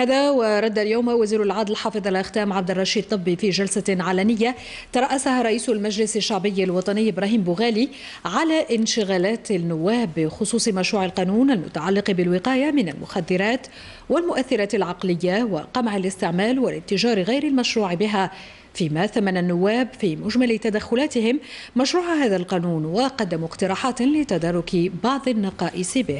هذا ورد اليوم وزير العدل حافظ الأختام عبد الرشيد طبي في جلسة علنية ترأسها رئيس المجلس الشعبي الوطني إبراهيم بوغالي على انشغالات النواب بخصوص مشروع القانون المتعلق بالوقاية من المخدرات والمؤثرات العقلية وقمع الاستعمال والاتجار غير المشروع بها. فيما ثمن النواب في مجمل تدخلاتهم مشروع هذا القانون وقدموا اقتراحات لتدارك بعض النقائص به.